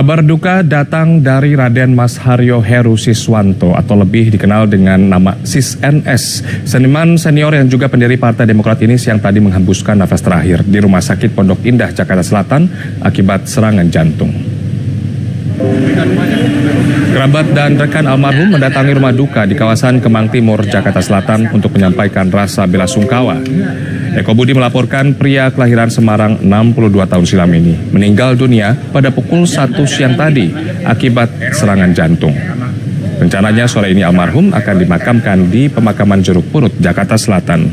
Kabar duka datang dari Raden Mas Haryo Heru Siswanto atau lebih dikenal dengan nama Sis NS. Seniman senior yang juga pendiri Partai Demokrat ini siang tadi menghembuskan nafas terakhir di Rumah Sakit Pondok Indah, Jakarta Selatan akibat serangan jantung. Kerabat dan rekan almarhum mendatangi rumah duka di kawasan Kemang Timur, Jakarta Selatan untuk menyampaikan rasa bela sungkawa. Eko Budi melaporkan pria kelahiran Semarang 62 tahun silam ini meninggal dunia pada pukul 1 siang tadi akibat serangan jantung. Rencananya sore ini almarhum akan dimakamkan di pemakaman Jeruk Purut, Jakarta Selatan.